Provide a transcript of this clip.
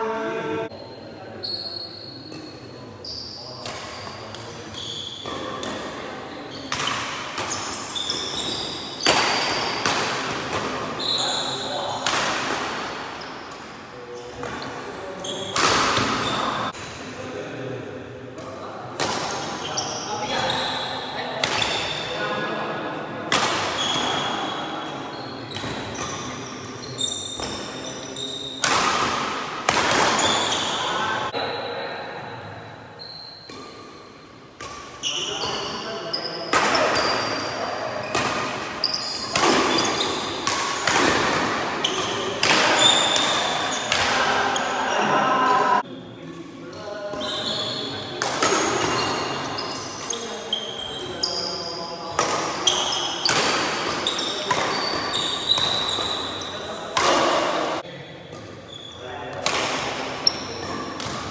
Father.